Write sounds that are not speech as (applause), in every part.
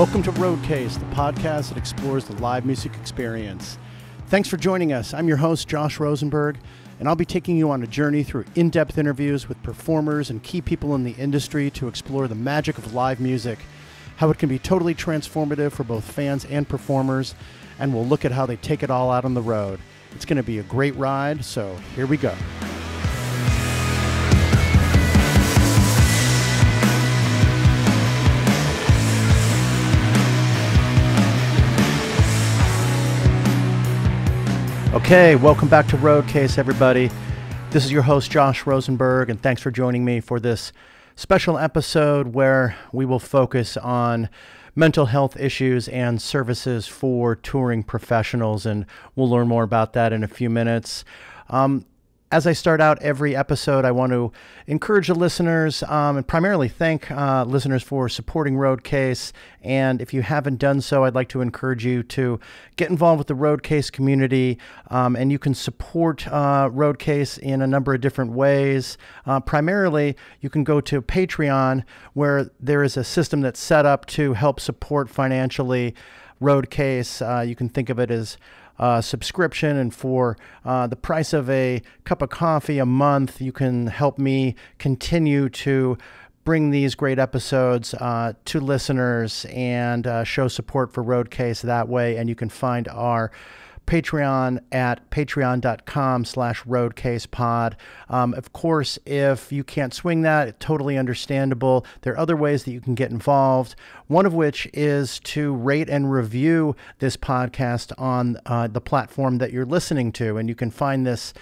Welcome to Roadcase, the podcast that explores the live music experience. Thanks for joining us. I'm your host, Josh Rosenberg, and I'll be taking you on a journey through in depth interviews with performers and key people in the industry to explore the magic of live music, how it can be totally transformative for both fans and performers, and we'll look at how they take it all out on the road. It's going to be a great ride, so here we go. Okay, welcome back to Roadcase, everybody. This is your host, Josh Rosenberg, and thanks for joining me for this special episode where we will focus on mental health issues and services for touring professionals, and we'll learn more about that in a few minutes. Um, as I start out every episode, I want to encourage the listeners um, and primarily thank uh, listeners for supporting Roadcase. And if you haven't done so, I'd like to encourage you to get involved with the Roadcase community. Um, and you can support uh, Roadcase in a number of different ways. Uh, primarily, you can go to Patreon, where there is a system that's set up to help support financially Roadcase. Uh, you can think of it as uh, subscription, and for uh, the price of a cup of coffee a month, you can help me continue to bring these great episodes uh, to listeners and uh, show support for Roadcase that way. And you can find our Patreon at patreon.com slash roadcasepod. Um, of course, if you can't swing that, it's totally understandable. There are other ways that you can get involved, one of which is to rate and review this podcast on uh, the platform that you're listening to. And you can find this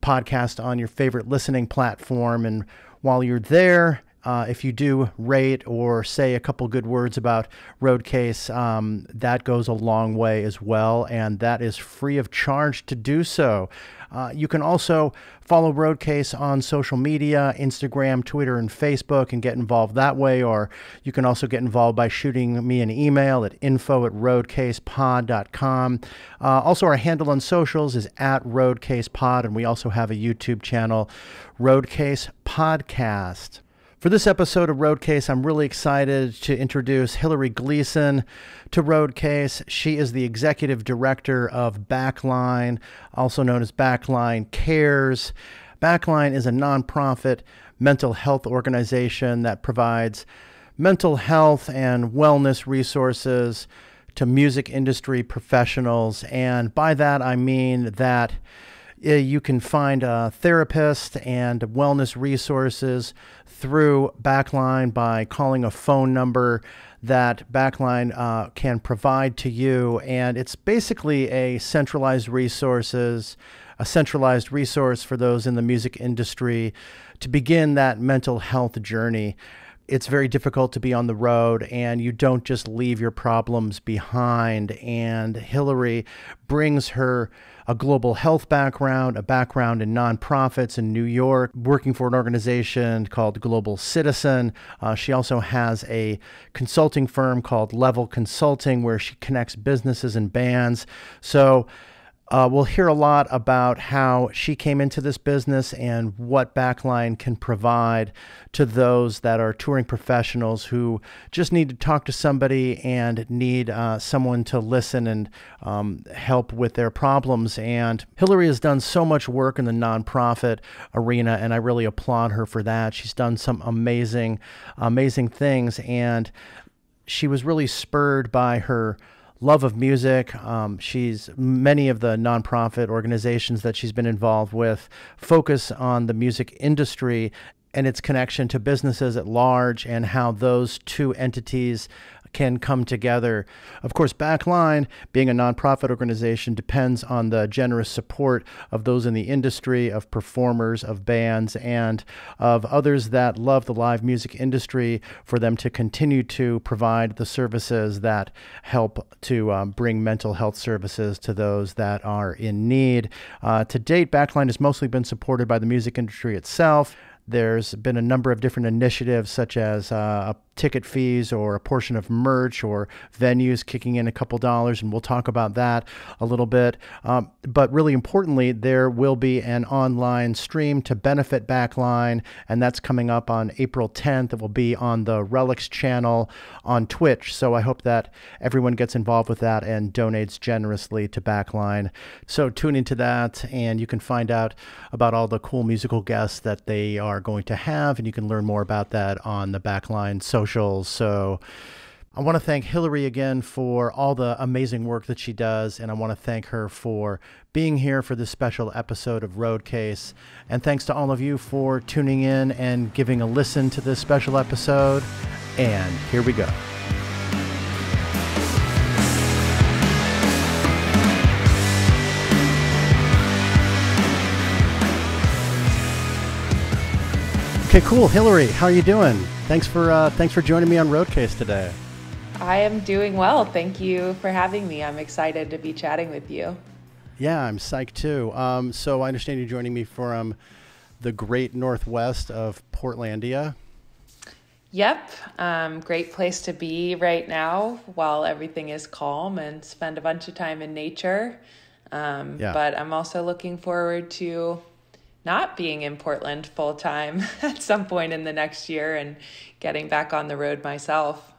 podcast on your favorite listening platform. And while you're there, uh, if you do rate or say a couple good words about Roadcase, um, that goes a long way as well, and that is free of charge to do so. Uh, you can also follow Roadcase on social media Instagram, Twitter, and Facebook and get involved that way. Or you can also get involved by shooting me an email at info at roadcasepod.com. Uh, also, our handle on socials is at roadcasepod, and we also have a YouTube channel, Roadcase Podcast. For this episode of Roadcase, I'm really excited to introduce Hilary Gleason to Roadcase. She is the executive director of Backline, also known as Backline Cares. Backline is a nonprofit mental health organization that provides mental health and wellness resources to music industry professionals. And by that, I mean that uh, you can find a therapist and wellness resources through Backline by calling a phone number that Backline uh, can provide to you. And it's basically a centralized resources, a centralized resource for those in the music industry to begin that mental health journey it's very difficult to be on the road and you don't just leave your problems behind. And Hilary brings her a global health background, a background in nonprofits in New York, working for an organization called Global Citizen. Uh, she also has a consulting firm called Level Consulting where she connects businesses and bands. So, uh, we'll hear a lot about how she came into this business and what Backline can provide to those that are touring professionals who just need to talk to somebody and need uh, someone to listen and um, help with their problems. And Hilary has done so much work in the nonprofit arena, and I really applaud her for that. She's done some amazing, amazing things, and she was really spurred by her love of music. Um, she's many of the nonprofit organizations that she's been involved with focus on the music industry and its connection to businesses at large and how those two entities can come together. Of course, Backline, being a nonprofit organization, depends on the generous support of those in the industry, of performers, of bands, and of others that love the live music industry for them to continue to provide the services that help to um, bring mental health services to those that are in need. Uh, to date, Backline has mostly been supported by the music industry itself. There's been a number of different initiatives, such as uh, a ticket fees or a portion of merch or venues kicking in a couple dollars, and we'll talk about that a little bit. Um, but really importantly, there will be an online stream to benefit Backline, and that's coming up on April 10th. It will be on the Relix channel on Twitch. So I hope that everyone gets involved with that and donates generously to Backline. So tune into that, and you can find out about all the cool musical guests that they are going to have, and you can learn more about that on the Backline social socials. So I want to thank Hilary again for all the amazing work that she does, and I want to thank her for being here for this special episode of Roadcase. And thanks to all of you for tuning in and giving a listen to this special episode. And here we go. Okay, cool. Hilary, how are you doing? Thanks for uh, thanks for joining me on Roadcase today. I am doing well. Thank you for having me. I'm excited to be chatting with you. Yeah, I'm psyched too. Um, so I understand you're joining me from the great northwest of Portlandia. Yep, um, great place to be right now while everything is calm and spend a bunch of time in nature. Um, yeah. But I'm also looking forward to not being in Portland full time (laughs) at some point in the next year and getting back on the road myself.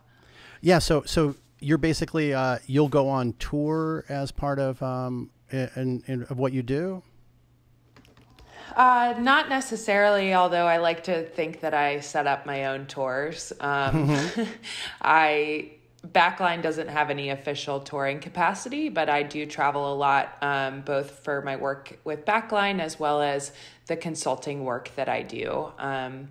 Yeah, so so you're basically uh, you'll go on tour as part of um, in, in, of what you do. Uh, not necessarily, although I like to think that I set up my own tours. Um, mm-hmm. (laughs) I Backline doesn't have any official touring capacity, but I do travel a lot, um, both for my work with Backline as well as the consulting work that I do. Um,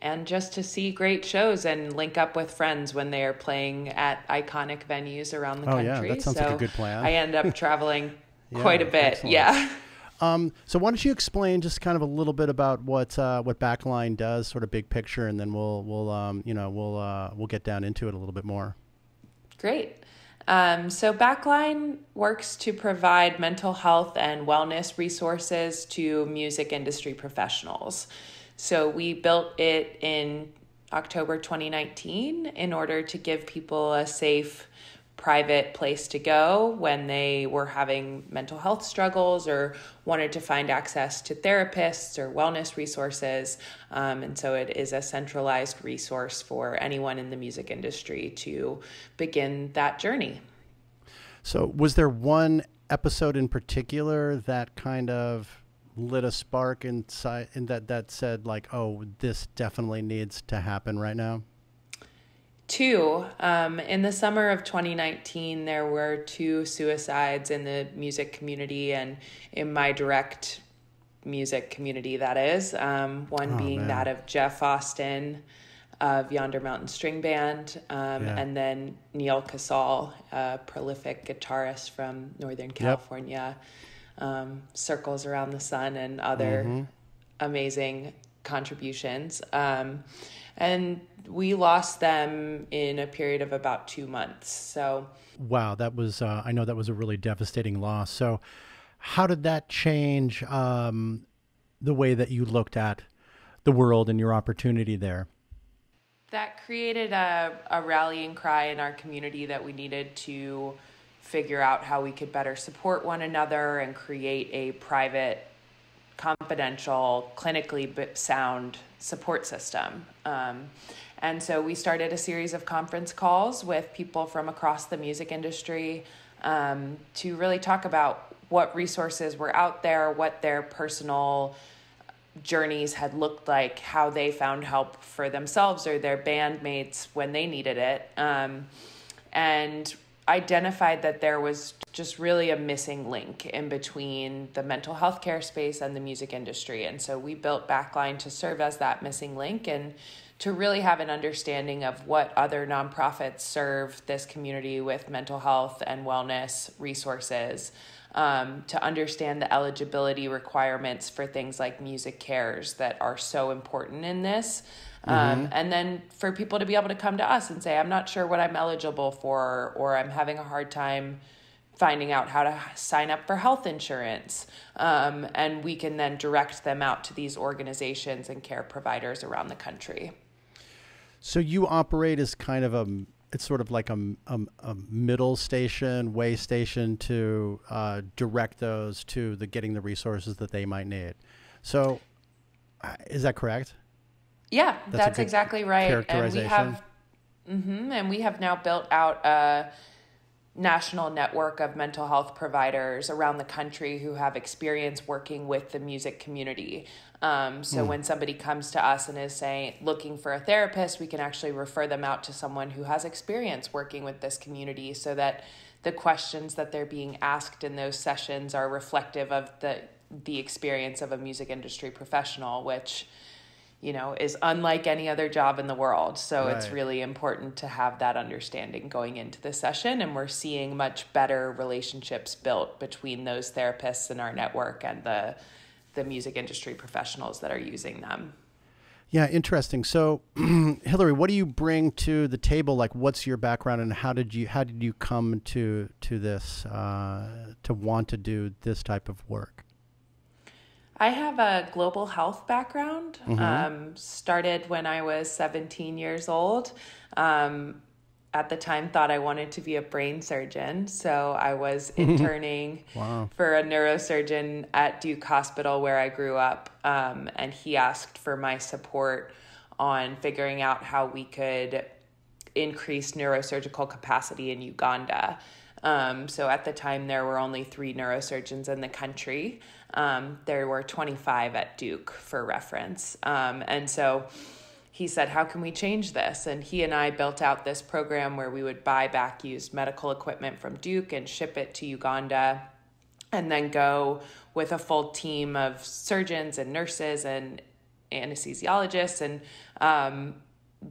and just to see great shows and link up with friends when they are playing at iconic venues around the oh, country. Yeah, that sounds so like a good plan. I end up (laughs) traveling yeah, quite a bit. Excellent. Yeah. Um, so why don't you explain just kind of a little bit about what uh, what Backline does, sort of big picture, and then we'll we'll um, you know we'll uh, we'll get down into it a little bit more. Great. Um, so, Backline works to provide mental health and wellness resources to music industry professionals. So, we built it in October 2019 in order to give people a safe private place to go when they were having mental health struggles or wanted to find access to therapists or wellness resources. Um, and so it is a centralized resource for anyone in the music industry to begin that journey. So, was there one episode in particular that kind of lit a spark inside and that that said like oh this definitely needs to happen right now Two, um, in the summer of 2019, there were two suicides in the music community and in my direct music community, that is. Um, one oh, being man. that of Jeff Austin of Yonder Mountain String Band, um, yeah. and then Neal Casal, a prolific guitarist from Northern California, yep. Um, Circles Around the Sun, and other mm-hmm. amazing contributions. Um, and we lost them in a period of about two months. So, wow, that was, uh, I know that was a really devastating loss. So, how did that change um, the way that you looked at the world and your opportunity there? That created a, a rallying cry in our community that we needed to figure out how we could better support one another and create a private confidential, clinically sound support system. Um, and so we started a series of conference calls with people from across the music industry um, to really talk about what resources were out there, what their personal journeys had looked like, how they found help for themselves or their bandmates when they needed it. Um, and identified that there was just really a missing link in between the mental health care space and the music industry. And so we built Backline to serve as that missing link and to really have an understanding of what other nonprofits serve this community with mental health and wellness resources. Um, to understand the eligibility requirements for things like MusiCares that are so important in this. Um, mm-hmm. and then for people to be able to come to us and say, I'm not sure what I'm eligible for, or I'm having a hard time finding out how to sign up for health insurance. Um, and we can then direct them out to these organizations and care providers around the country. So you operate as kind of a it's sort of like a, a, a middle station, way station to uh, direct those to the getting the resources that they might need. So, uh, is that correct? Yeah, that's, that's exactly right. And we have, mm-hmm, and we have now built out a national network of mental health providers around the country who have experience working with the music community. Um, so mm. when somebody comes to us and is saying looking for a therapist, we can actually refer them out to someone who has experience working with this community, so that the questions that they're being asked in those sessions are reflective of the the experience of a music industry professional, which you know is unlike any other job in the world. So right. it's really important to have that understanding going into the session, and we're seeing much better relationships built between those therapists in our network and the the music industry professionals that are using them. Yeah, interesting. So, (clears throat) Hilary, what do you bring to the table? Like, what's your background, and how did you how did you come to to this uh, to want to do this type of work? I have a global health background. Mm-hmm. Um, started when I was 17 years old. Um, at the time thought I wanted to be a brain surgeon. So I was (laughs) interning wow. for a neurosurgeon at Duke Hospital where I grew up. Um, and he asked for my support on figuring out how we could increase neurosurgical capacity in Uganda. Um, so at the time, there were only three neurosurgeons in the country. Um, there were 25 at Duke, for reference. Um, and so he said, How can we change this? And he and I built out this program where we would buy back used medical equipment from Duke and ship it to Uganda, and then go with a full team of surgeons and nurses and anesthesiologists and um,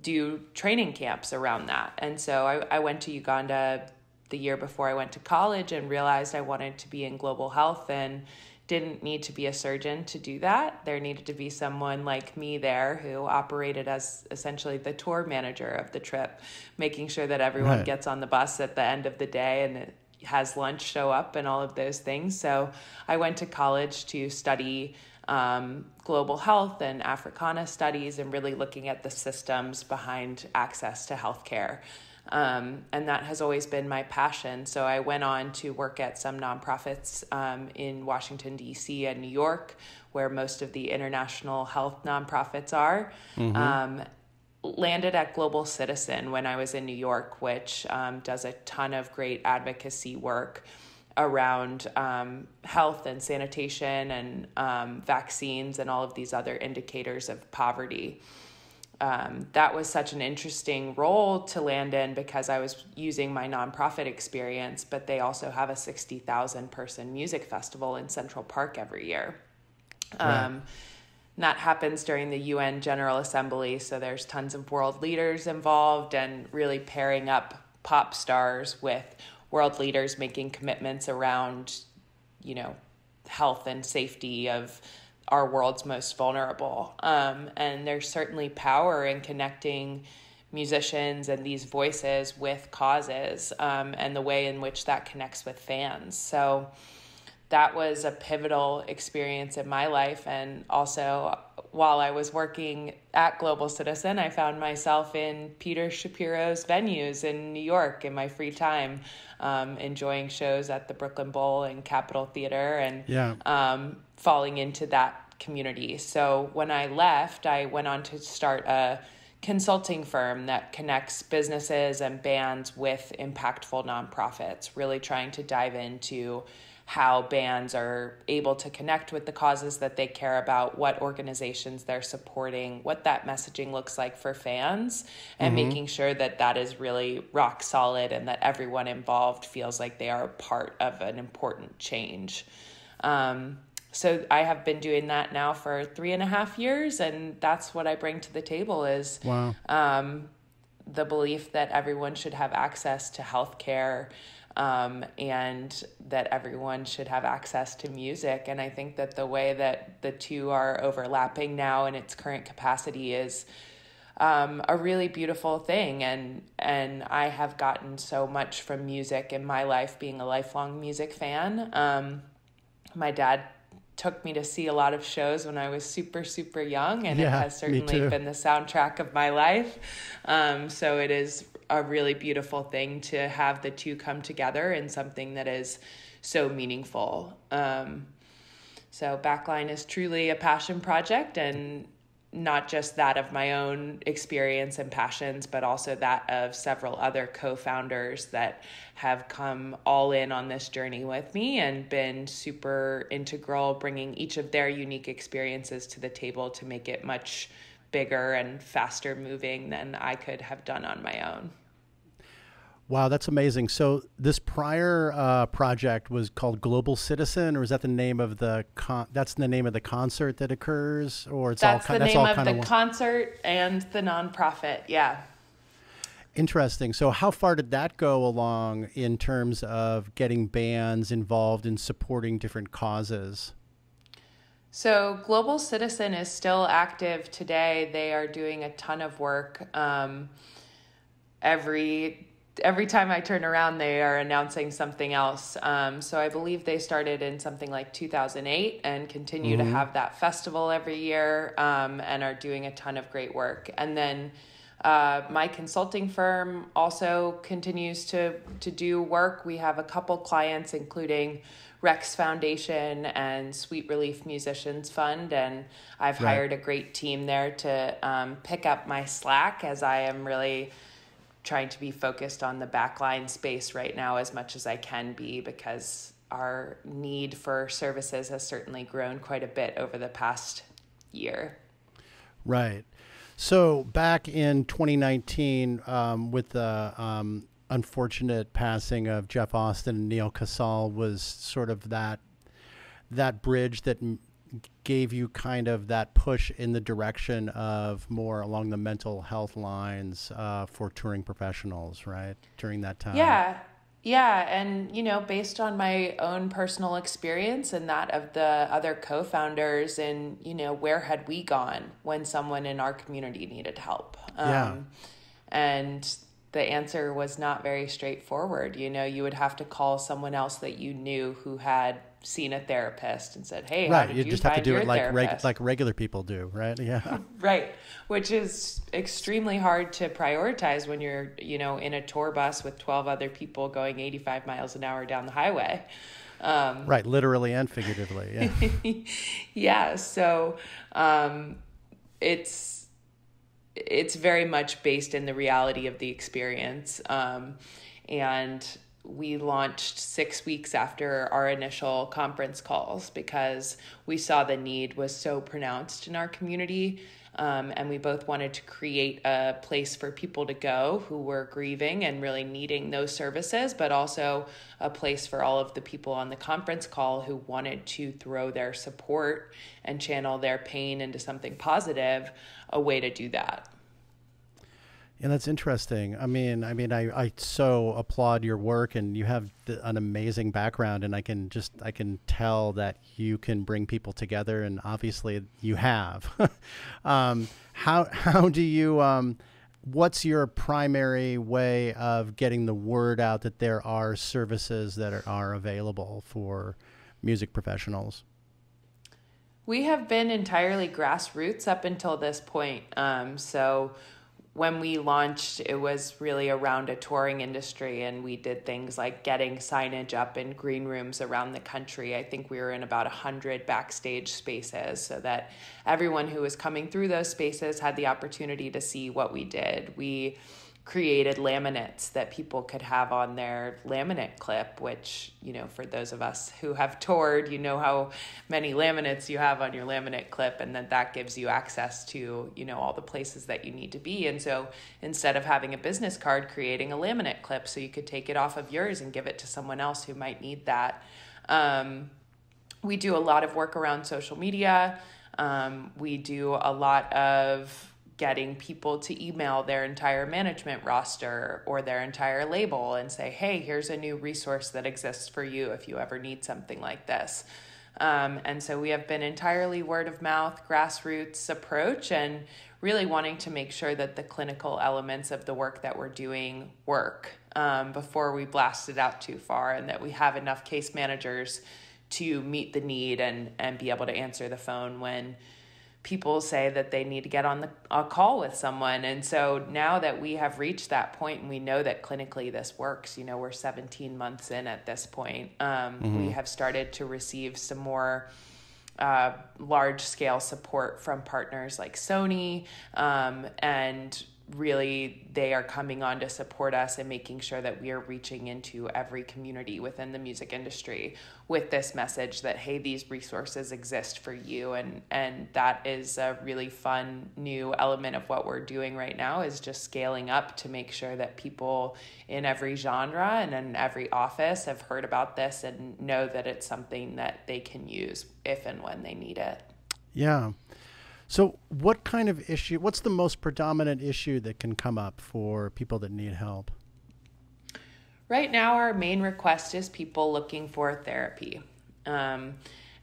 do training camps around that. And so I, I went to Uganda the year before I went to college and realized I wanted to be in global health and didn't need to be a surgeon to do that. There needed to be someone like me there who operated as essentially the tour manager of the trip, making sure that everyone right. gets on the bus at the end of the day and has lunch show up and all of those things. So I went to college to study um, global health and Africana studies and really looking at the systems behind access to healthcare. Um, and that has always been my passion. So I went on to work at some nonprofits um, in Washington, D.C. and New York, where most of the international health nonprofits are. Mm-hmm. Um, landed at Global Citizen when I was in New York, which um, does a ton of great advocacy work around um, health and sanitation and um, vaccines and all of these other indicators of poverty um, that was such an interesting role to land in because I was using my nonprofit experience, but they also have a 60,000 person music festival in Central Park every year. Right. Um, that happens during the UN General Assembly, so there's tons of world leaders involved and really pairing up pop stars with world leaders making commitments around, you know, health and safety of our world's most vulnerable. Um, and there's certainly power in connecting musicians and these voices with causes um, and the way in which that connects with fans. So that was a pivotal experience in my life. And also, while I was working at Global Citizen, I found myself in Peter Shapiro's venues in New York in my free time, um, enjoying shows at the Brooklyn Bowl and Capitol Theater and yeah. um, falling into that community. So when I left, I went on to start a consulting firm that connects businesses and bands with impactful nonprofits, really trying to dive into how bands are able to connect with the causes that they care about, what organizations they're supporting, what that messaging looks like for fans, and mm-hmm. making sure that that is really rock solid and that everyone involved feels like they are a part of an important change. Um, so I have been doing that now for three and a half years, and that's what I bring to the table is wow. um, the belief that everyone should have access to healthcare um, and that everyone should have access to music. And I think that the way that the two are overlapping now in its current capacity is um, a really beautiful thing. And and I have gotten so much from music in my life, being a lifelong music fan. Um, my dad took me to see a lot of shows when I was super, super young, and yeah, it has certainly been the soundtrack of my life. Um, so it is a really beautiful thing to have the two come together in something that is so meaningful. Um, so Backline is truly a passion project, and not just that of my own experience and passions, but also that of several other co founders that have come all in on this journey with me and been super integral, bringing each of their unique experiences to the table to make it much bigger and faster moving than I could have done on my own. Wow, that's amazing. So this prior uh, project was called Global Citizen, or is that the name of the con- that's the name of the concert that occurs, or it's that's all the that's name all of the of concert and the nonprofit. Yeah. Interesting. So how far did that go along in terms of getting bands involved in supporting different causes? So Global Citizen is still active today. They are doing a ton of work. Um, every every time I turn around, they are announcing something else. Um, so I believe they started in something like 2008 and continue mm-hmm. to have that festival every year um, and are doing a ton of great work. And then uh, my consulting firm also continues to to do work. We have a couple clients, including Rex Foundation and Sweet Relief Musicians Fund, and I've right. hired a great team there to um, pick up my slack as I am really trying to be focused on the backline space right now as much as I can be because our need for services has certainly grown quite a bit over the past year. Right. So back in 2019, um, with the um, unfortunate passing of Jeff Austin and Neal Casal, was sort of that that bridge that gave you kind of that push in the direction of more along the mental health lines uh, for touring professionals, right? During that time. Yeah. Yeah, and you know, based on my own personal experience and that of the other co-founders, and you know, where had we gone when someone in our community needed help? Um, yeah. And the answer was not very straightforward. You know, you would have to call someone else that you knew who had seen a therapist and said, "Hey, right, you, you, just have to do it like reg- like regular people do, right? (laughs) Yeah, (laughs) right. Which is extremely hard to prioritize when you're, you know, in a tour bus with twelve other people going eighty-five miles an hour down the highway. Um, right, literally and figuratively. Yeah. (laughs) yeah. So um, it's it's very much based in the reality of the experience, um, and we launched six weeks after our initial conference calls because we saw the need was so pronounced in our community. Um, and we both wanted to create a place for people to go who were grieving and really needing those services, but also a place for all of the people on the conference call who wanted to throw their support and channel their pain into something positive, a way to do that. And that's interesting. I mean, I mean, I, I so applaud your work, and you have the, an amazing background, and I can just I can tell that you can bring people together, and obviously you have. (laughs) um, how how do you? Um, what's your primary way of getting the word out that there are services that are, are available for music professionals? We have been entirely grassroots up until this point. Um, so when we launched, it was really around a touring industry, and we did things like getting signage up in green rooms around the country. I think we were in about 100 backstage spaces so that everyone who was coming through those spaces had the opportunity to see what we did. We created laminates that people could have on their laminate clip, which, you know, for those of us who have toured, you know how many laminates you have on your laminate clip, and then that gives you access to, you know, all the places that you need to be. And so instead of having a business card, creating a laminate clip so you could take it off of yours and give it to someone else who might need that. Um, we do a lot of work around social media. Um, we do a lot of getting people to email their entire management roster or their entire label and say, hey, here's a new resource that exists for you if you ever need something like this. Um, and so we have been entirely word of mouth, grassroots approach, and really wanting to make sure that the clinical elements of the work that we're doing work um, before we blast it out too far, and that we have enough case managers to meet the need and and be able to answer the phone when people say that they need to get on the a call with someone and so now that we have reached that point and we know that clinically this works you know we're 17 months in at this point um, mm-hmm. we have started to receive some more uh, large scale support from partners like sony um, and really they are coming on to support us and making sure that we are reaching into every community within the music industry with this message that hey these resources exist for you. And and that is a really fun new element of what we're doing right now is just scaling up to make sure that people in every genre and in every office have heard about this and know that it's something that they can use if and when they need it. Yeah so, what kind of issue, what's the most predominant issue that can come up for people that need help? Right now, our main request is people looking for therapy. Um,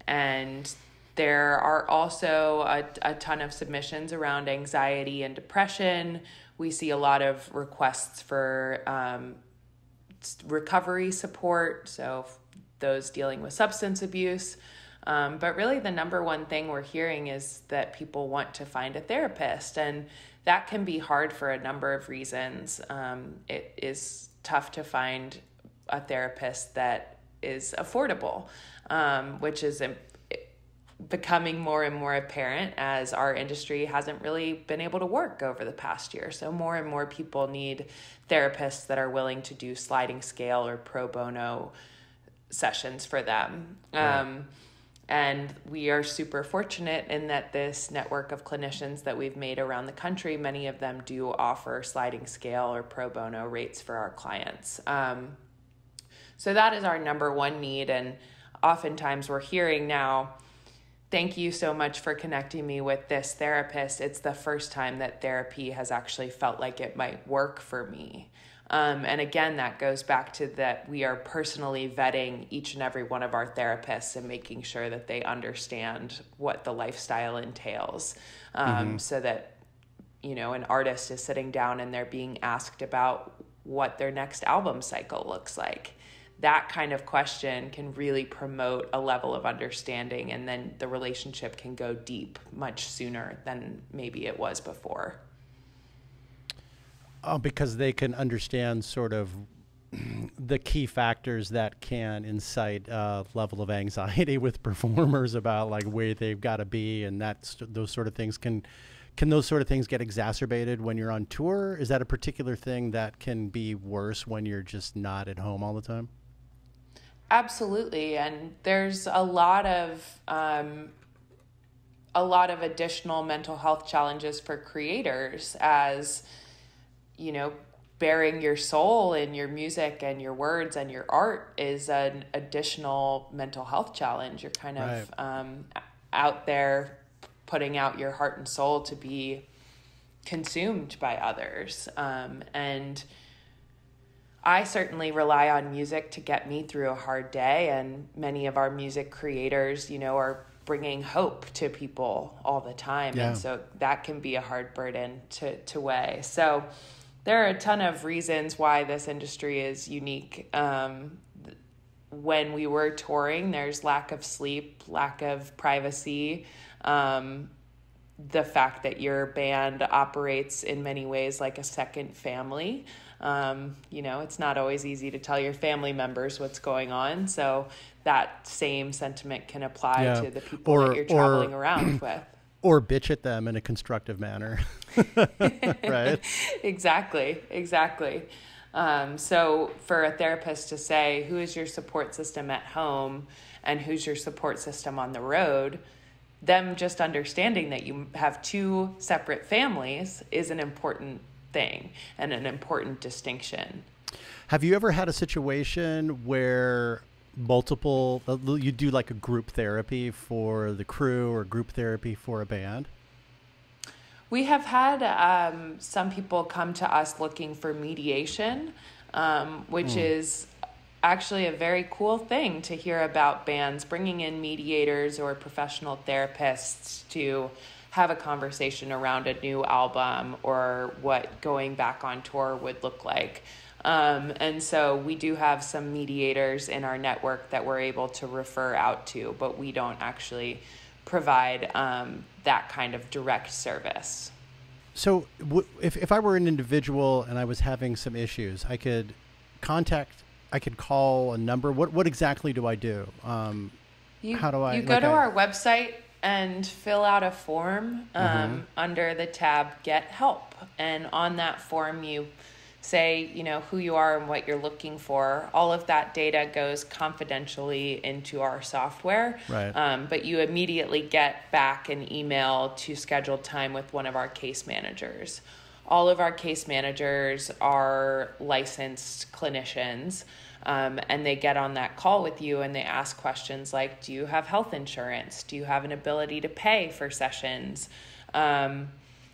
and there are also a, a ton of submissions around anxiety and depression. We see a lot of requests for um, recovery support, so those dealing with substance abuse. Um, but really, the number one thing we're hearing is that people want to find a therapist, and that can be hard for a number of reasons. Um, it is tough to find a therapist that is affordable, um, which is becoming more and more apparent as our industry hasn't really been able to work over the past year. So, more and more people need therapists that are willing to do sliding scale or pro bono sessions for them. Right. Um, and we are super fortunate in that this network of clinicians that we've made around the country, many of them do offer sliding scale or pro bono rates for our clients. Um, so that is our number one need. And oftentimes we're hearing now, thank you so much for connecting me with this therapist. It's the first time that therapy has actually felt like it might work for me. Um, and again, that goes back to that we are personally vetting each and every one of our therapists and making sure that they understand what the lifestyle entails um, mm-hmm. so that, you know, an artist is sitting down and they're being asked about what their next album cycle looks like. That kind of question can really promote a level of understanding, and then the relationship can go deep much sooner than maybe it was before. Oh, because they can understand sort of (clears throat) the key factors that can incite a level of anxiety (laughs) with performers about like where they've got to be, and that's those sort of things can can those sort of things get exacerbated when you're on tour? Is that a particular thing that can be worse when you're just not at home all the time? Absolutely, and there's a lot of um, a lot of additional mental health challenges for creators as you know, bearing your soul in your music and your words and your art is an additional mental health challenge. You're kind of right. um, out there putting out your heart and soul to be consumed by others. Um, and I certainly rely on music to get me through a hard day. And many of our music creators, you know, are bringing hope to people all the time. Yeah. And so that can be a hard burden to, to weigh. So, there are a ton of reasons why this industry is unique. Um, when we were touring, there's lack of sleep, lack of privacy. Um, the fact that your band operates in many ways like a second family. Um, you know, it's not always easy to tell your family members what's going on. So that same sentiment can apply yeah. to the people or, that you're traveling or, around with or bitch at them in a constructive manner. (laughs) right? (laughs) exactly, exactly. Um, so, for a therapist to say, who is your support system at home and who's your support system on the road, them just understanding that you have two separate families is an important thing and an important distinction. Have you ever had a situation where multiple uh, you do like a group therapy for the crew or group therapy for a band we have had um, some people come to us looking for mediation um, which mm. is actually a very cool thing to hear about bands bringing in mediators or professional therapists to have a conversation around a new album or what going back on tour would look like Um, and so we do have some mediators in our network that we're able to refer out to, but we don't actually provide um, that kind of direct service. So, w- if, if I were an individual and I was having some issues, I could contact, I could call a number. What, what exactly do I do? Um, you, how do I? You go like to I, our website and fill out a form um, Mm-hmm. under the tab Get Help. And on that form, you say, you know, who you are and what you're looking for. All of that data goes confidentially into our software. Right. Um, but you immediately get back an email to schedule time with one of our case managers. All of our case managers are licensed clinicians. Um, and they get on that call with you and they ask questions like Do you have health insurance? Do you have an ability to pay for sessions? Um,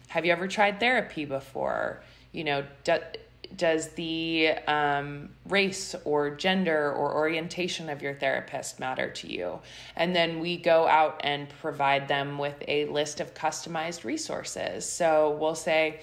have you ever tried therapy before? You know, do, does the um, race or gender or orientation of your therapist matter to you? And then we go out and provide them with a list of customized resources. So we'll say,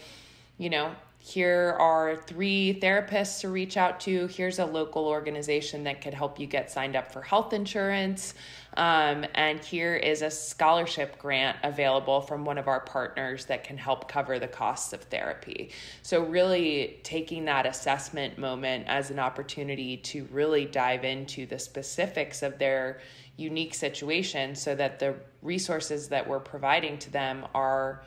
you know, here are three therapists to reach out to. Here's a local organization that could help you get signed up for health insurance. Um, and here is a scholarship grant available from one of our partners that can help cover the costs of therapy. So, really taking that assessment moment as an opportunity to really dive into the specifics of their unique situation so that the resources that we're providing to them are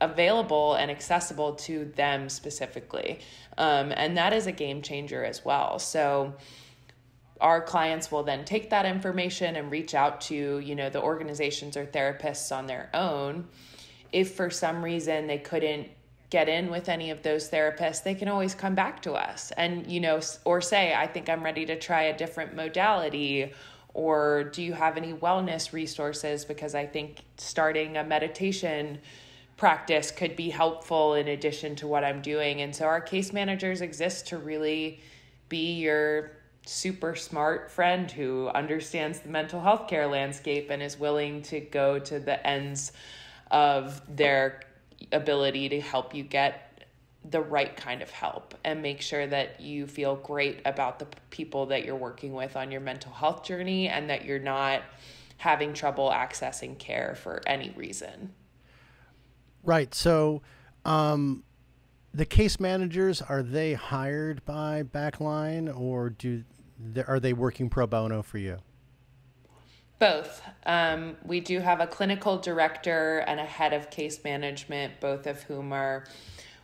available and accessible to them specifically. Um, and that is a game changer as well. So our clients will then take that information and reach out to, you know, the organizations or therapists on their own. If for some reason they couldn't get in with any of those therapists, they can always come back to us and, you know, or say, I think I'm ready to try a different modality or do you have any wellness resources because I think starting a meditation practice could be helpful in addition to what I'm doing. And so our case managers exist to really be your super smart friend who understands the mental health care landscape and is willing to go to the ends of their ability to help you get the right kind of help and make sure that you feel great about the people that you're working with on your mental health journey and that you're not having trouble accessing care for any reason. Right. So, um, the case managers are they hired by Backline or do are they working pro bono for you? Both. Um, we do have a clinical director and a head of case management, both of whom are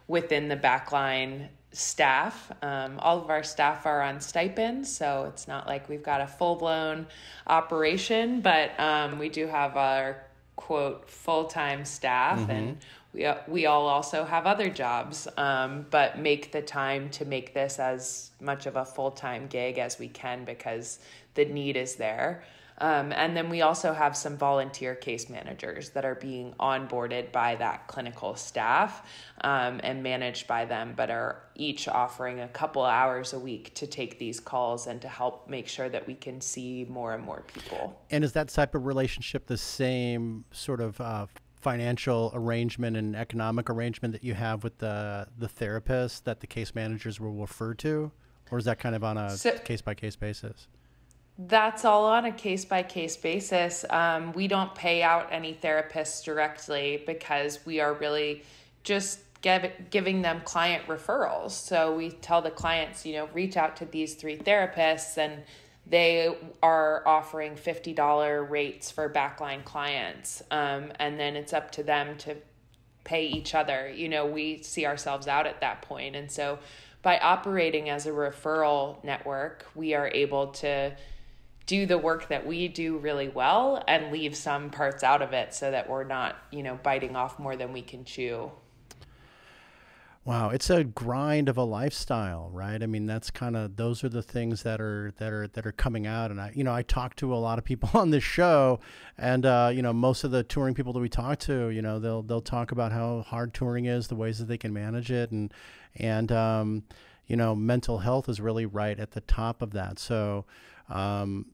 within the Backline staff. Um, all of our staff are on stipends, so it's not like we've got a full blown operation, but um, we do have our quote full time staff mm-hmm. and we, we all also have other jobs, um, but make the time to make this as much of a full time gig as we can because the need is there. Um, and then we also have some volunteer case managers that are being onboarded by that clinical staff um, and managed by them, but are each offering a couple hours a week to take these calls and to help make sure that we can see more and more people. And is that type of relationship the same sort of uh, financial arrangement and economic arrangement that you have with the the therapist that the case managers will refer to, or is that kind of on a case by case basis? That's all on a case by case basis. Um, we don't pay out any therapists directly because we are really just give, giving them client referrals. So we tell the clients, you know, reach out to these three therapists and they are offering $50 rates for backline clients. Um, and then it's up to them to pay each other. You know, we see ourselves out at that point. And so by operating as a referral network, we are able to do the work that we do really well and leave some parts out of it so that we're not, you know, biting off more than we can chew. Wow, it's a grind of a lifestyle, right? I mean, that's kind of those are the things that are that are that are coming out. And I, you know, I talk to a lot of people (laughs) on this show, and uh, you know, most of the touring people that we talk to, you know, they'll they'll talk about how hard touring is, the ways that they can manage it, and and um, you know, mental health is really right at the top of that. So. Um,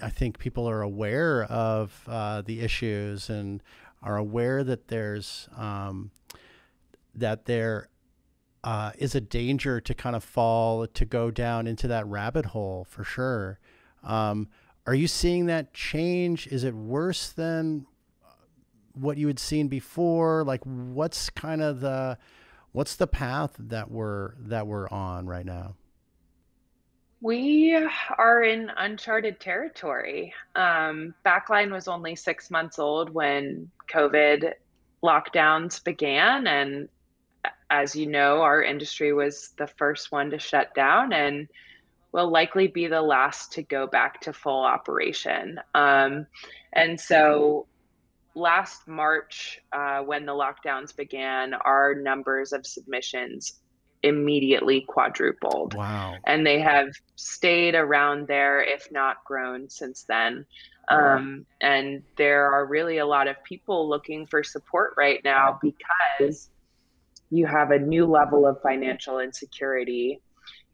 I think people are aware of uh, the issues and are aware that there's um, that there uh, is a danger to kind of fall to go down into that rabbit hole for sure. Um, are you seeing that change? Is it worse than what you had seen before? Like, what's kind of the what's the path that we're that we're on right now? We are in uncharted territory. Um, Backline was only six months old when COVID lockdowns began, and as you know, our industry was the first one to shut down and will likely be the last to go back to full operation. Um, and so last March, uh, when the lockdowns began, our numbers of submissions immediately quadrupled. Wow. And they have stayed around there, if not grown since then. Um, and there are really a lot of people looking for support right now because you have a new level of financial insecurity.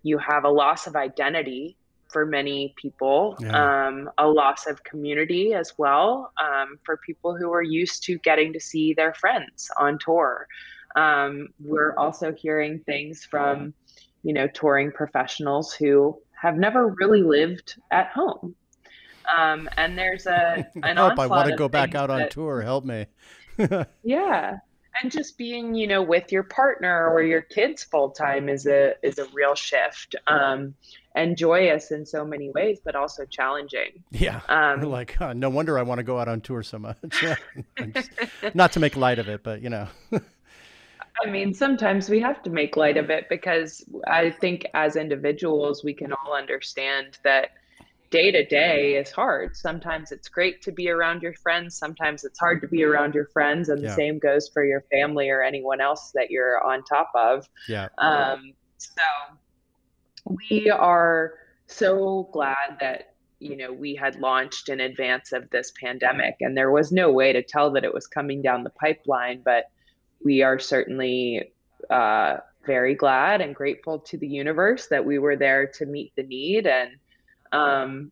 You have a loss of identity for many people, yeah. um, a loss of community as well um, for people who are used to getting to see their friends on tour. Um, we're also hearing things from, you know, touring professionals who have never really lived at home. Um, and there's a (laughs) an help. I want to go back out on that, tour. Help me. (laughs) yeah, and just being you know with your partner or your kids full time is a is a real shift um, and joyous in so many ways but also challenging. Yeah. Um, (laughs) like uh, no wonder i want to go out on tour so much. (laughs) (laughs) Just, not to make light of it but you know. I mean, sometimes we have to make light of it because I think as individuals, we can all understand that day to day is hard. Sometimes it's great to be around your friends. Sometimes it's hard to be around your friends, and yeah. the same goes for your family or anyone else that you're on top of. Yeah. Um, so we are so glad that you know we had launched in advance of this pandemic, and there was no way to tell that it was coming down the pipeline, but we are certainly. Uh, very glad and grateful to the universe that we were there to meet the need and um,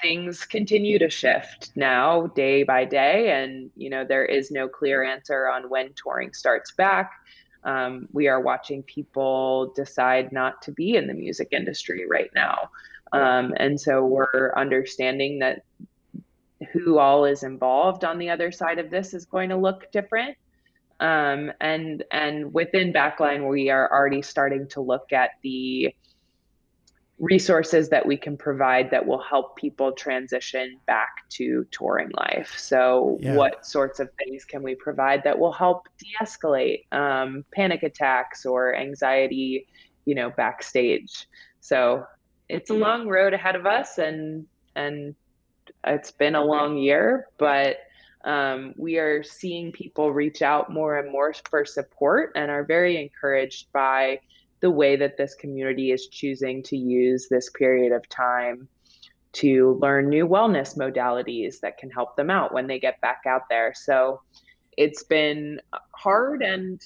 things continue to shift now day by day and you know there is no clear answer on when touring starts back. Um, we are watching people decide not to be in the music industry right now. Um, and so we're understanding that who all is involved on the other side of this is going to look different. Um, and and within backline we are already starting to look at the resources that we can provide that will help people transition back to touring life. So, yeah. what sorts of things can we provide that will help de-escalate um, panic attacks or anxiety, you know, backstage? So, it's a long road ahead of us, and and it's been a long year, but um, we are seeing people reach out more and more for support, and are very encouraged by the way that this community is choosing to use this period of time to learn new wellness modalities that can help them out when they get back out there. So it's been hard and,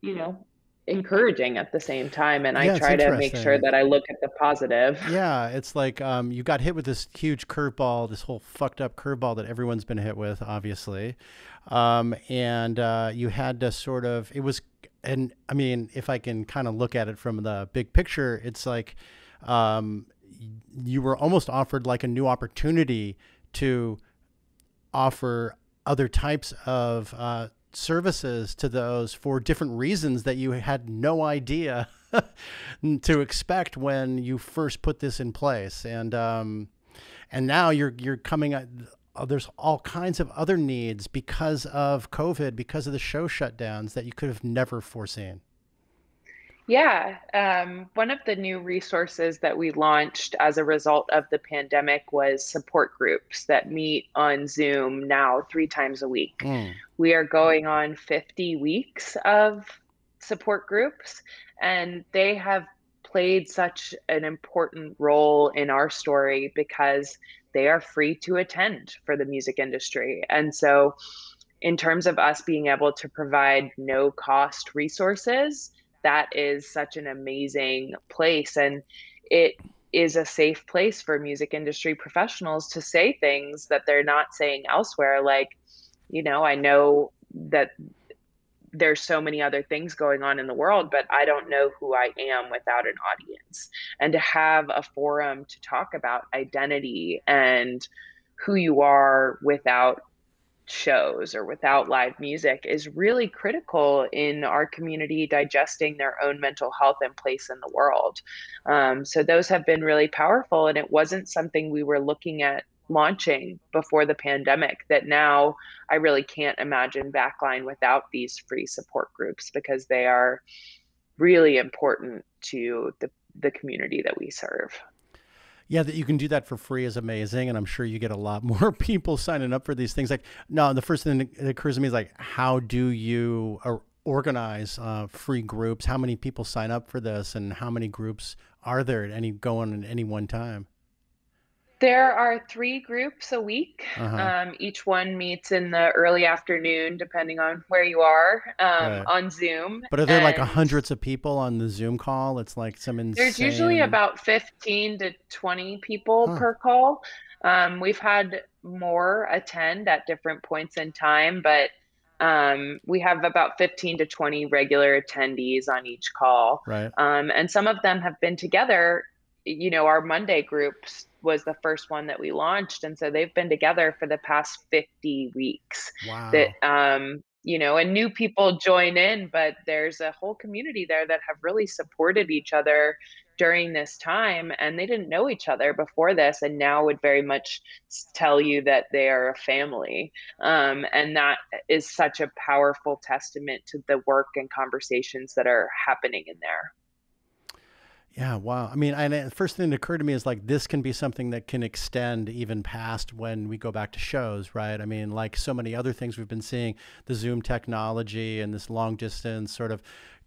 you know, encouraging at the same time and yeah, i try to make sure that i look at the positive. (laughs) Yeah it's like um, you got hit with this huge curveball this whole fucked up curveball that everyone's been hit with obviously. Um, and uh, you had to sort of it was and I mean, if I can kind of look at it from the big picture, it's like um, you were almost offered like a new opportunity to offer other types of uh, services to those for different reasons that you had no idea (laughs) to expect when you first put this in place, and um, and now you're you're coming at uh, there's all kinds of other needs because of COVID, because of the show shutdowns that you could have never foreseen. Yeah. Um, one of the new resources that we launched as a result of the pandemic was support groups that meet on Zoom now three times a week. Mm. We are going on 50 weeks of support groups, and they have played such an important role in our story because they are free to attend for the music industry. And so, in terms of us being able to provide no cost resources, that is such an amazing place. And it is a safe place for music industry professionals to say things that they're not saying elsewhere. Like, you know, I know that there's so many other things going on in the world, but I don't know who I am without an audience. And to have a forum to talk about identity and who you are without shows or without live music is really critical in our community digesting their own mental health and place in the world. Um, so those have been really powerful, and it wasn't something we were looking at launching before the pandemic that now I really can't imagine Backline without these free support groups because they are really important to the, the community that we serve. Yeah, that you can do that for free is amazing, and I'm sure you get a lot (laughs) more people signing up for these things. Like, no, the first thing that occurs to me is like, how do you organize uh, free groups? How many people sign up for this, and how many groups are there at any going at any one time? There are three groups a week. Uh-huh. Um, each one meets in the early afternoon, depending on where you are, um, right. on Zoom. But are there and like hundreds of people on the Zoom call? It's like some insane. There's usually about 15 to 20 people huh. per call. Um, we've had more attend at different points in time, but um, we have about 15 to 20 regular attendees on each call. Right. Um, and some of them have been together. You know, our Monday groups was the first one that we launched. And so they've been together for the past 50 weeks wow. that um you know and new people join in but there's a whole community there that have really supported each other during this time and they didn't know each other before this and now would very much tell you that they are a family. Um, and that is such a powerful testament to the work and conversations that are happening in there yeah, wow. I mean, and the first thing that occurred to me is like this can be something that can extend even past when we go back to shows, right? I mean, like so many other things we've been seeing, the Zoom technology and this long distance sort of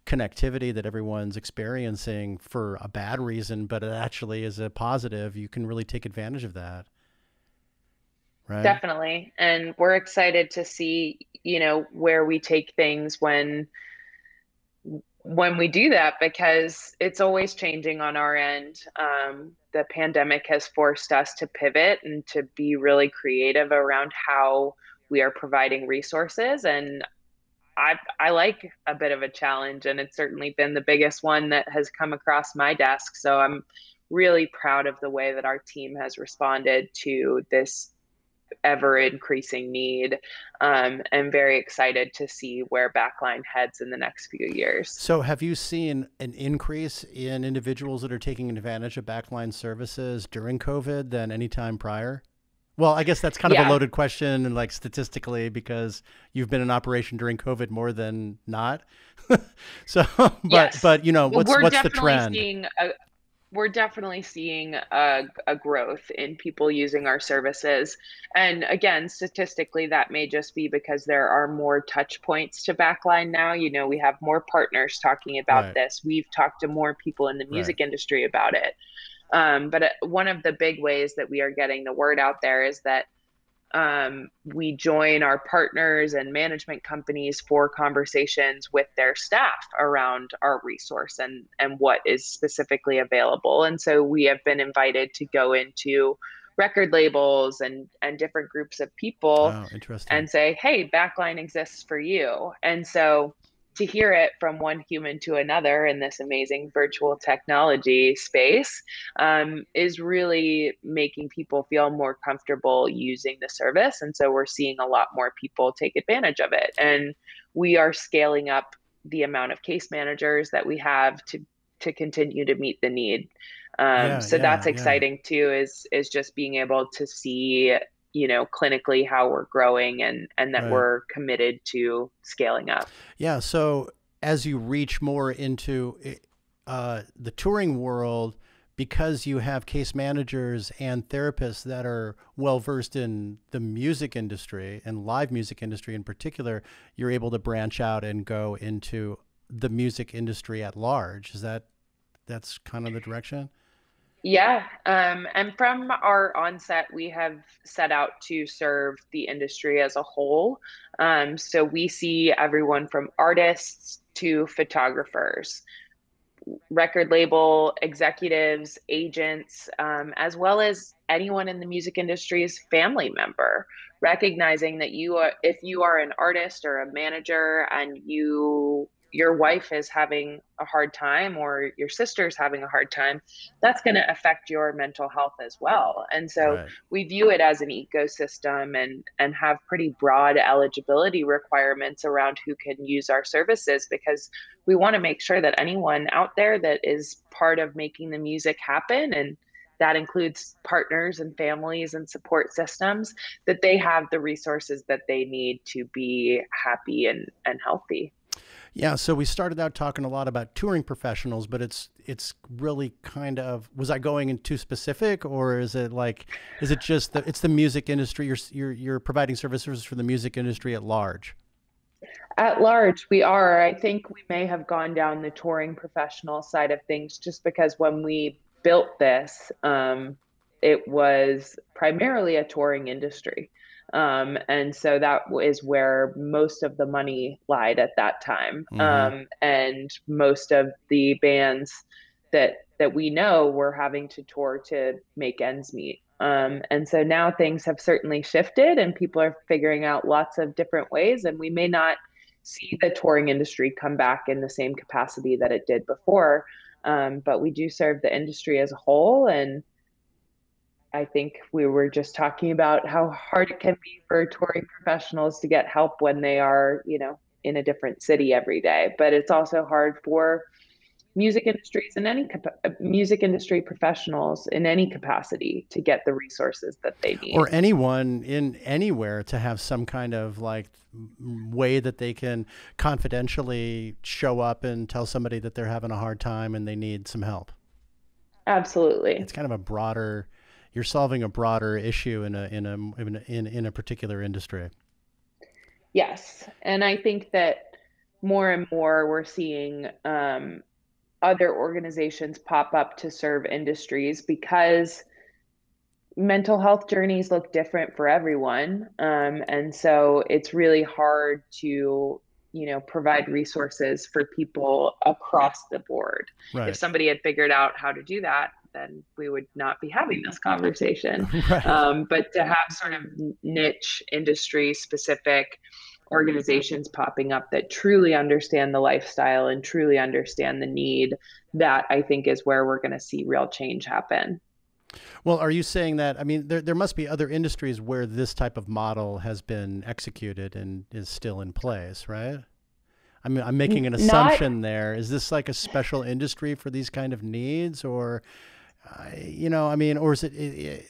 connectivity that everyone's experiencing for a bad reason, but it actually is a positive. You can really take advantage of that. Right? Definitely. And we're excited to see, you know, where we take things when when we do that because it's always changing on our end. Um, the pandemic has forced us to pivot and to be really creative around how we are providing resources. And I I like a bit of a challenge, and it's certainly been the biggest one that has come across my desk. So I'm really proud of the way that our team has responded to this ever increasing need. Um, and very excited to see where backline heads in the next few years. So have you seen an increase in individuals that are taking advantage of backline services during covid than any time prior? Well i guess that's kind yeah. of a loaded question and like statistically because you've been in operation during covid more than not. (laughs) So but yes. but you know what's what's the trend? seeing a, we're definitely seeing a, a, growth in people using our services. And again, statistically, that may just be because there are more touch points to Backline now. You know, we have more partners talking about right. this. We've talked to more people in the music right. industry about it. Um, but uh, one of the big ways that we are getting the word out there is that um, we join our partners and management companies for conversations with their staff around our resource and and what is specifically available. And so we have been invited to go into record labels and and different groups of people and say hey backline exists for you. And so to hear it from one human to another in this amazing virtual technology space um, is really making people feel more comfortable using the service. And so we're seeing a lot more people take advantage of it. And we are scaling up the amount of case managers that we have to to continue to meet the need. Um, yeah, so yeah, that's exciting yeah. too. Is is just being able to see you know clinically how we're growing and and that right. we're committed to scaling up. Yeah so as you reach more into uh, the touring world because you have case managers and therapists that are well versed in the music industry and live music industry in particular you're able to branch out and go into the music industry at large. Is that that's kind of the direction yeah. Um, and from our onset, we have set out to serve the industry as a whole. Um, so we see everyone from artists to photographers. record label executives, agents, um, as well as anyone in the music industry's family member, recognizing that you are, if you are an artist or a manager and you your wife is having a hard time or your sister's having a hard time, that's going to affect your mental health as well. And so right. we view it as an ecosystem and and have pretty broad eligibility requirements around who can use our services because we want to make sure that anyone out there that is part of making the music happen and that includes partners and families and support systems that they have the resources that they need to be happy and, and healthy. Yeah, so we started out talking a lot about touring professionals, but it's it's really kind of was I going in too specific, or is it like is it just the it's the music industry? You're you're you're providing services for the music industry at large. At large, we are. I think we may have gone down the touring professional side of things, just because when we built this, um, it was primarily a touring industry. Um, and so that is where most of the money lied at that time. Mm-hmm. Um, and most of the bands that that we know were having to tour to make ends meet. Um, and so now things have certainly shifted, and people are figuring out lots of different ways. And we may not see the touring industry come back in the same capacity that it did before, um, but we do serve the industry as a whole, and I think we were just talking about how hard it can be for touring professionals to get help when they are, you know, in a different city every day. But it's also hard for music industries and any uh, music industry professionals in any capacity to get the resources that they need. Or anyone in anywhere to have some kind of like way that they can confidentially show up and tell somebody that they're having a hard time and they need some help. Absolutely. It's kind of a broader you're solving a broader issue in a in a in in, in a particular industry. Yes, and I think that more and more we're seeing um, other organizations pop up to serve industries because mental health journeys look different for everyone, um, and so it's really hard to you know provide resources for people across the board. Right. If somebody had figured out how to do that, then we would not be having this (laughs) conversation. Right. Um, but to have sort of niche industry specific organizations popping up that truly understand the lifestyle and truly understand the need, that I think is where we're going to see real change happen. Well, are you saying that? I mean, there, there must be other industries where this type of model has been executed and is still in place, right? I mean, I'm making an assumption Not, there. Is this like a special industry for these kind of needs, or you know, I mean, or is it, it, it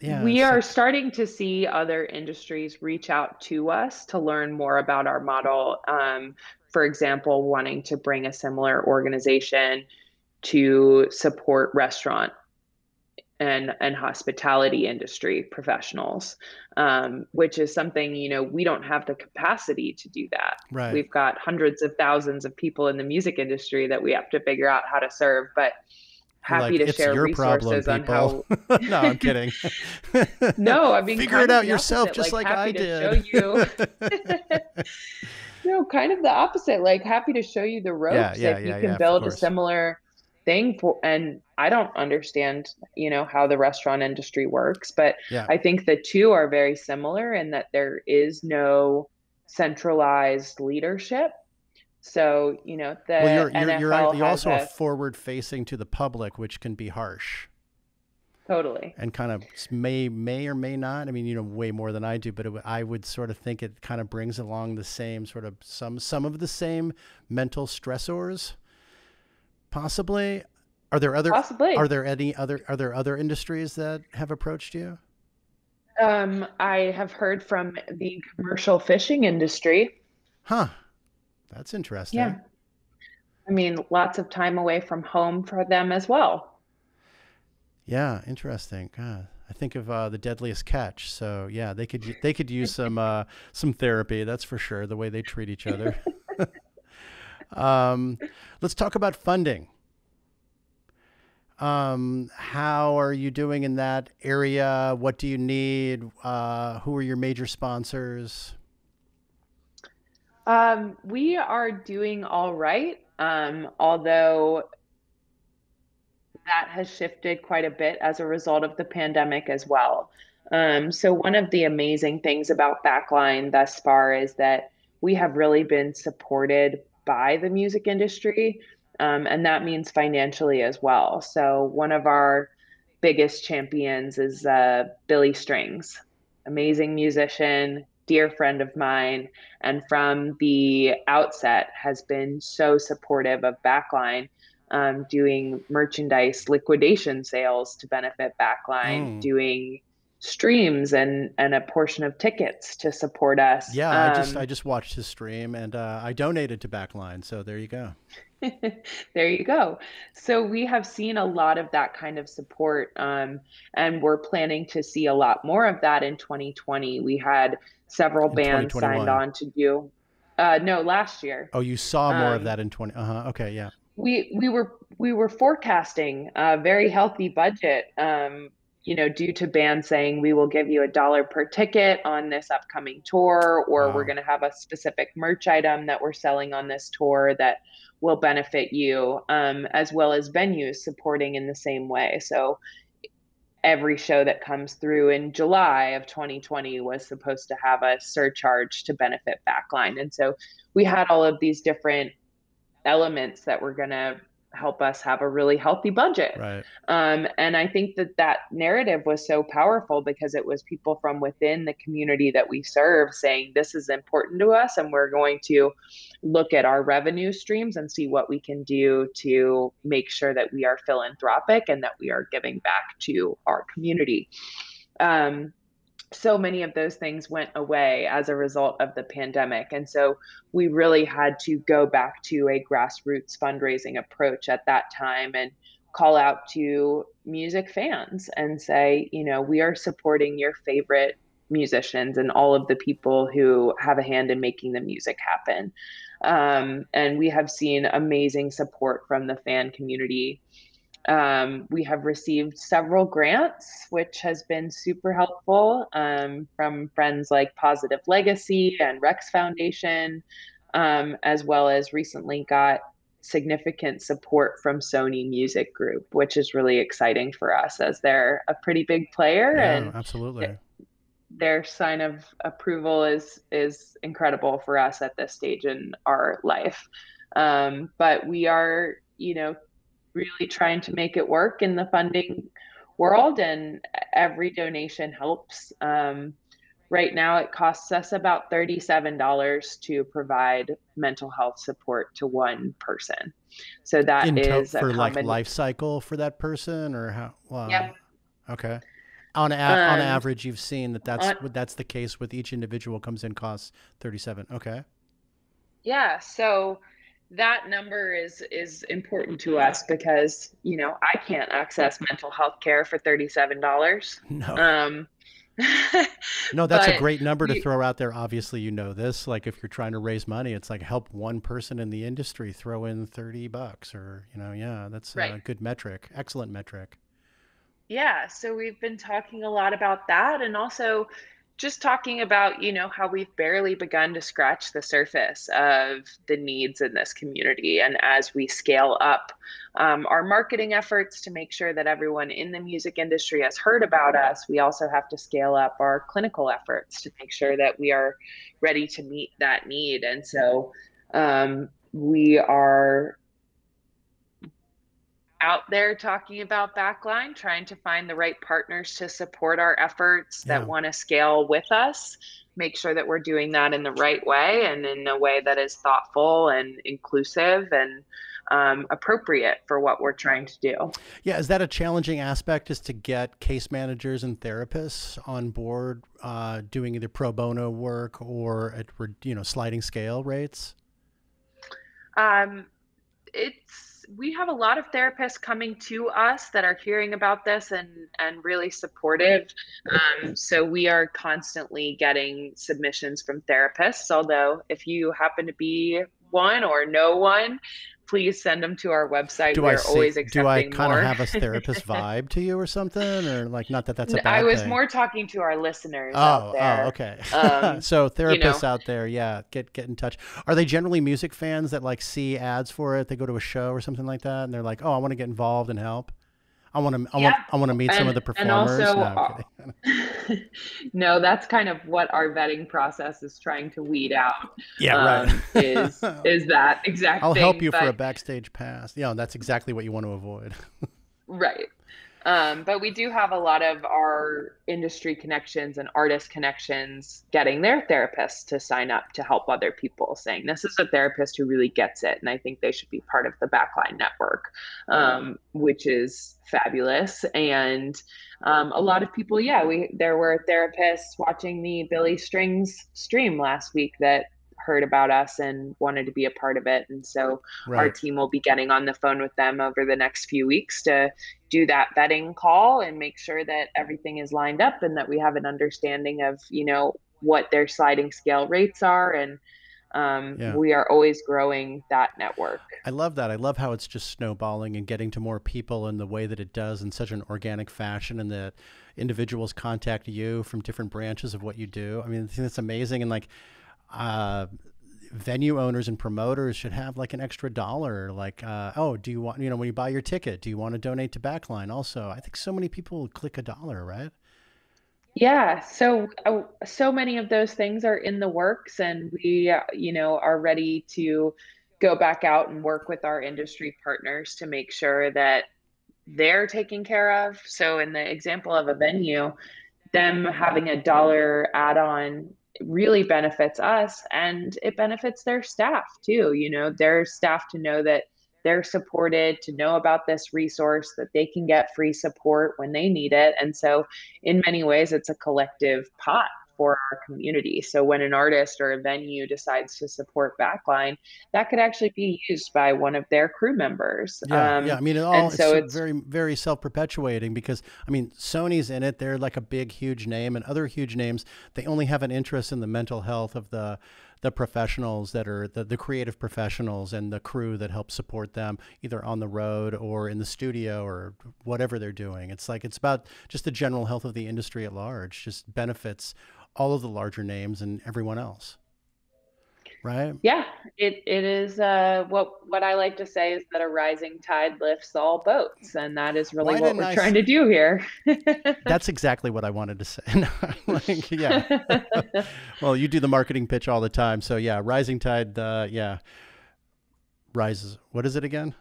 yeah, we are starting to see other industries reach out to us to learn more about our model. Um, for example, wanting to bring a similar organization to support restaurant and and hospitality industry professionals, um, which is something you know we don't have the capacity to do that. Right. We've got hundreds of thousands of people in the music industry that we have to figure out how to serve, but happy like, to share resources problem, on how. (laughs) no, I'm (laughs) kidding. no, I (laughs) mean figure it out yourself, just like, like I did. You... no, kind of the opposite. Like happy to show you the ropes yeah, yeah, if you yeah, can build a similar thing for. And I don't understand, you know, how the restaurant industry works, but I think the two are very similar in that there is no centralized leadership so you know the well, you're, you're, NFL you're, you're also a, forward facing to the public, which can be harsh. Totally. And kind of may may or may not. I mean, you know, way more than I do, but it, I would sort of think it kind of brings along the same sort of some some of the same mental stressors. Possibly. Are there other? Possibly. Are there any other? Are there other industries that have approached you? Um, I have heard from the commercial fishing industry. Huh. That's interesting. Yeah. I mean, lots of time away from home for them as well. Yeah, interesting. God, I think of uh, the Deadliest Catch. So yeah, they could they could use some uh, some therapy. That's for sure. The way they treat each other. (laughs) um, let's talk about funding. Um, how are you doing in that area? What do you need? Uh, who are your major sponsors? Um, we are doing all right. Um, although that has shifted quite a bit as a result of the pandemic as well. Um, so, one of the amazing things about Backline thus far is that we have really been supported by the music industry, um, and that means financially as well. So, one of our biggest champions is uh, Billy Strings, amazing musician, dear friend of mine, and from the outset has been so supportive of Backline um, doing merchandise liquidation sales to benefit Backline, mm. doing streams and and a portion of tickets to support us. Yeah, um, I just I just watched his stream and uh, I donated to Backline, so there you go. (laughs) there you go. So we have seen a lot of that kind of support, um, and we're planning to see a lot more of that in 2020. We had several in bands signed on to do. Uh, no, last year. Oh, you saw more um, of that in 20. Uh huh. Okay, yeah we we were we were forecasting a very healthy budget um, you know due to bands saying we will give you a dollar per ticket on this upcoming tour or wow. we're going to have a specific merch item that we're selling on this tour that will benefit you um, as well as venues supporting in the same way so every show that comes through in July of 2020 was supposed to have a surcharge to benefit Backline. And so we had all of these different elements that were going to help us have a really healthy budget. Right. Um, and I think that that narrative was so powerful because it was people from within the community that we serve saying, this is important to us, and we're going to look at our revenue streams and see what we can do to make sure that we are philanthropic and that we are giving back to our community. Um, so many of those things went away as a result of the pandemic. And so we really had to go back to a grassroots fundraising approach at that time and call out to music fans and say, you know, we are supporting your favorite musicians and all of the people who have a hand in making the music happen. Um, and we have seen amazing support from the fan community um, we have received several grants, which has been super helpful um, from friends like Positive Legacy and Rex Foundation, um, as well as recently got significant support from Sony Music Group, which is really exciting for us as they're a pretty big player yeah, and absolutely. their sign of approval is is incredible for us at this stage in our life. Um, but we are, you know, really trying to make it work in the funding world, and every donation helps. Um, right now, it costs us about $37 to provide mental health support to one person. So that in is for like life cycle for that person, or how? Well, yep. Okay. On a- um, on average, you've seen that that's on, that's the case with each individual comes in costs 37. Okay. Yeah. So that number is is important to us because you know I can't access mental health care for thirty seven dollars. No. Um, (laughs) no, that's a great number to throw out there. Obviously, you know this. Like if you're trying to raise money, it's like help one person in the industry throw in thirty bucks, or you know, yeah, that's right. a good metric. Excellent metric. Yeah, so we've been talking a lot about that, and also just talking about you know how we've barely begun to scratch the surface of the needs in this community and as we scale up um, our marketing efforts to make sure that everyone in the music industry has heard about us. We also have to scale up our clinical efforts to make sure that we are ready to meet that need. And so um, we are out there talking about backline trying to find the right partners to support our efforts that want to scale with us make sure that we're doing that in the right way and in a way that is thoughtful and inclusive and um, appropriate for what we're trying to do. Yeah, is that a challenging aspect? Is to get case managers and therapists on board uh, doing either pro bono work or at you know sliding scale rates? Um, it's we have a lot of therapists coming to us that are hearing about this and and really supportive. Um, so we are constantly getting submissions from therapists. Although if you happen to be one or no one, please send them to our website. Do We're I see, always accepting Do I kind of have a (laughs) therapist vibe to you or something, or like not that that's a bad thing. I was thing. more talking to our listeners. Oh, out there. oh, okay. (laughs) Um, so therapists you know. out there, yeah, get get in touch. Are they generally music fans that like see ads for it? They go to a show or something like that, and they're like, "Oh, I want to get involved and help." I want to. I yeah. want. I want to meet and, some of the performers. Also, no, (laughs) (laughs) no, that's kind of what our vetting process is trying to weed out. Yeah, um, right. is (laughs) is that exactly? I'll thing, help you but, for a backstage pass. Yeah, that's exactly what you want to avoid. right. Um, but we do have a lot of our industry connections and artist connections getting their therapists to sign up to help other people, saying this is a therapist who really gets it, and I think they should be part of the Backline Network, um, which is fabulous. And um, a lot of people, yeah, we there were therapists watching the Billy Strings stream last week that heard about us and wanted to be a part of it. And so right. our team will be getting on the phone with them over the next few weeks to do that vetting call and make sure that everything is lined up and that we have an understanding of, you know, what their sliding scale rates are and um, yeah. we are always growing that network. I love that. I love how it's just snowballing and getting to more people in the way that it does in such an organic fashion, and that individuals contact you from different branches of what you do. I mean, I think that's amazing. And like, uh, venue owners and promoters should have like an extra dollar like uh, oh do you want you know when you buy your ticket do you want to donate to backline also? I think so many people click a dollar right? Yeah so uh, so many of those things are in the works and we uh, you know are ready to go back out and work with our industry partners to make sure that they're taken care of. So in the example of a venue them having a dollar add-on really benefits us and it benefits their staff too you know their staff to know that they're supported to know about this resource that they can get free support when they need it. And so in many ways it's a collective pot for our community. So when an artist or a venue decides to support Backline, that could actually be used by one of their crew members. Yeah, um, yeah. I mean, it all, it's, so it's very, very self-perpetuating because I mean, Sony's in it. They're like a big, huge name, and other huge names. They only have an interest in the mental health of the the professionals that are the, the creative professionals and the crew that help support them either on the road or in the studio or whatever they're doing. It's like it's about just the general health of the industry at large, just benefits all of the larger names and everyone else right? Yeah it, it is uh, what what i like to say is that a rising tide lifts all boats and that is really Why what we're I trying to do here. (laughs) That's exactly what i wanted to say. (laughs) Like, yeah. (laughs) Well you do the marketing pitch all the time so yeah rising tide uh, yeah. Rises what is it again?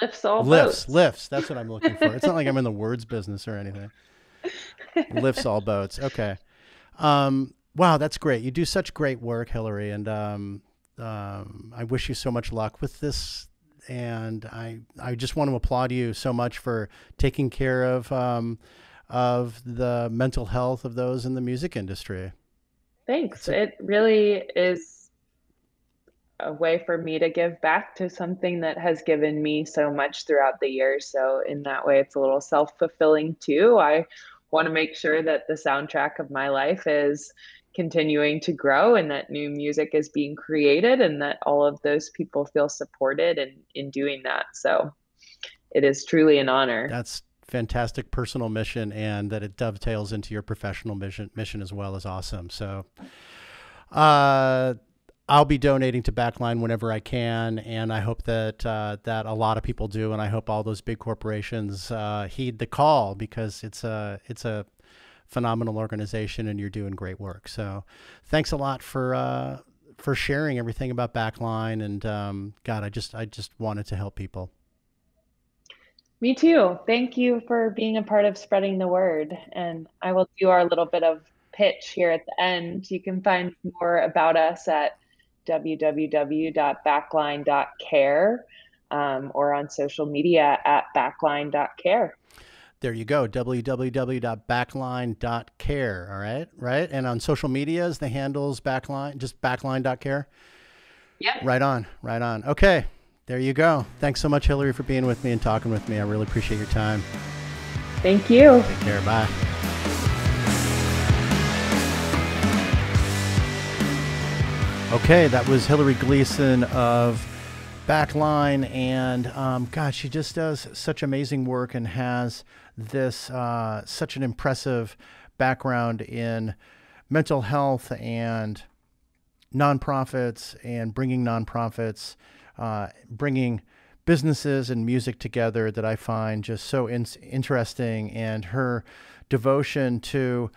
Lifts all boats. lifts boats. lifts that's what i'm looking for. It's not like i'm in the words business or anything. Lifts all boats okay. Um, wow, that's great. You do such great work, Hilary, and um, um, I wish you so much luck with this. And I, I just want to applaud you so much for taking care of, um, of the mental health of those in the music industry. Thanks. A- it really is a way for me to give back to something that has given me so much throughout the years. So in that way, it's a little self fulfilling too. I want to make sure that the soundtrack of my life is continuing to grow and that new music is being created and that all of those people feel supported in, in doing that. So it is truly an honor. That's fantastic personal mission and that it dovetails into your professional mission mission as well is awesome. So uh I'll be donating to Backline whenever I can, and I hope that uh, that a lot of people do, and I hope all those big corporations uh, heed the call because it's a it's a phenomenal organization, and you're doing great work. So, thanks a lot for uh, for sharing everything about Backline, and um, God, I just I just wanted to help people. Me too. Thank you for being a part of spreading the word, and I will do our little bit of pitch here at the end. You can find more about us at www.backline.care um, or on social media at backline.care. There you go, www.backline.care. All right, right. And on social medias, the handles backline, just backline.care. Yeah. Right on, right on. Okay, there you go. Thanks so much, Hilary, for being with me and talking with me. I really appreciate your time. Thank you. Take care. Bye. Okay, that was Hilary Gleason of Backline, and um, God, she just does such amazing work and has this uh, such an impressive background in mental health and nonprofits and bringing nonprofits, uh, bringing businesses and music together that I find just so in- interesting, and her devotion to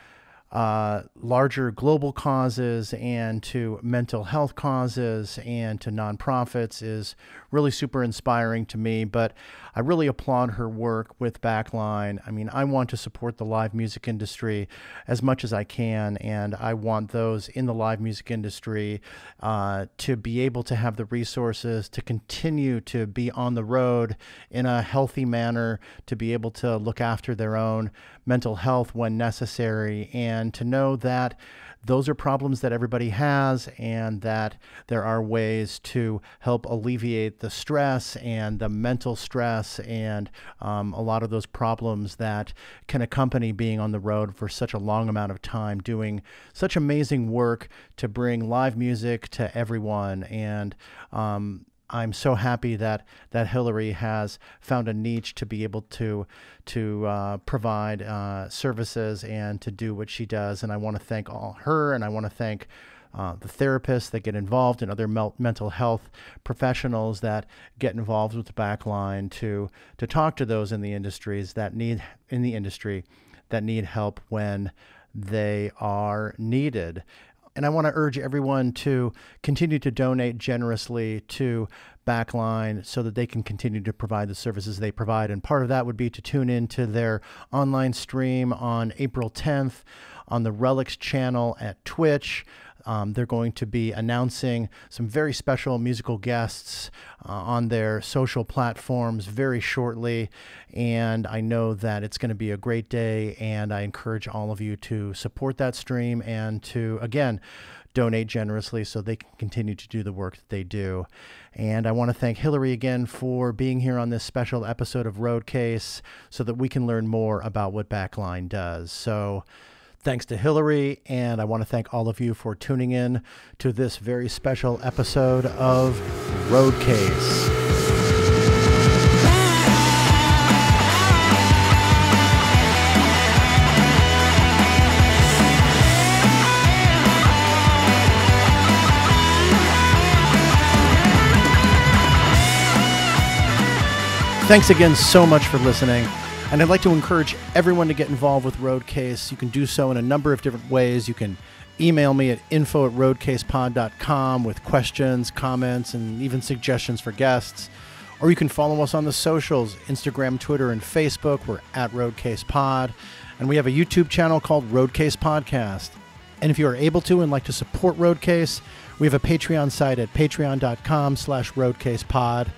uh, larger global causes and to mental health causes and to nonprofits is really super inspiring to me. But I really applaud her work with Backline. I mean, I want to support the live music industry as much as I can, and I want those in the live music industry uh, to be able to have the resources to continue to be on the road in a healthy manner, to be able to look after their own mental health when necessary, and to know that those are problems that everybody has, and that there are ways to help alleviate the stress and the mental stress and um, a lot of those problems that can accompany being on the road for such a long amount of time, doing such amazing work to bring live music to everyone. And um, I'm so happy that that Hilary has found a niche to be able to to uh, provide uh, services and to do what she does. And I want to thank all her, and I want to thank. Uh, the therapists that get involved and other mel- mental health professionals that get involved with the backline to to talk to those in the industries that need in the industry that need help when they are needed. And I want to urge everyone to continue to donate generously to Backline so that they can continue to provide the services they provide. And part of that would be to tune in to their online stream on April 10th on the Relix channel at Twitch. Um, they're going to be announcing some very special musical guests uh, on their social platforms very shortly. And I know that it's going to be a great day. And I encourage all of you to support that stream and to, again, donate generously so they can continue to do the work that they do. And I want to thank Hilary again for being here on this special episode of Roadcase so that we can learn more about what Backline does. So, Thanks to Hilary, and I want to thank all of you for tuning in to this very special episode of Roadcase. Thanks again so much for listening. And I'd like to encourage everyone to get involved with Roadcase. You can do so in a number of different ways. You can email me at info at roadcasepod.com with questions, comments, and even suggestions for guests. Or you can follow us on the socials Instagram, Twitter, and Facebook. We're at RoadcasePod. And we have a YouTube channel called Roadcase Podcast. And if you are able to and like to support Roadcase, we have a Patreon site at patreon.com slash roadcasepod.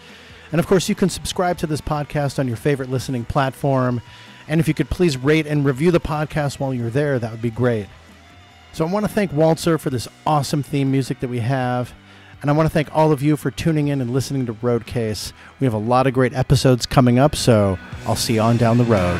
And of course, you can subscribe to this podcast on your favorite listening platform. And if you could please rate and review the podcast while you're there, that would be great. So I want to thank Waltzer for this awesome theme music that we have. And I want to thank all of you for tuning in and listening to Roadcase. We have a lot of great episodes coming up, so I'll see you on down the road.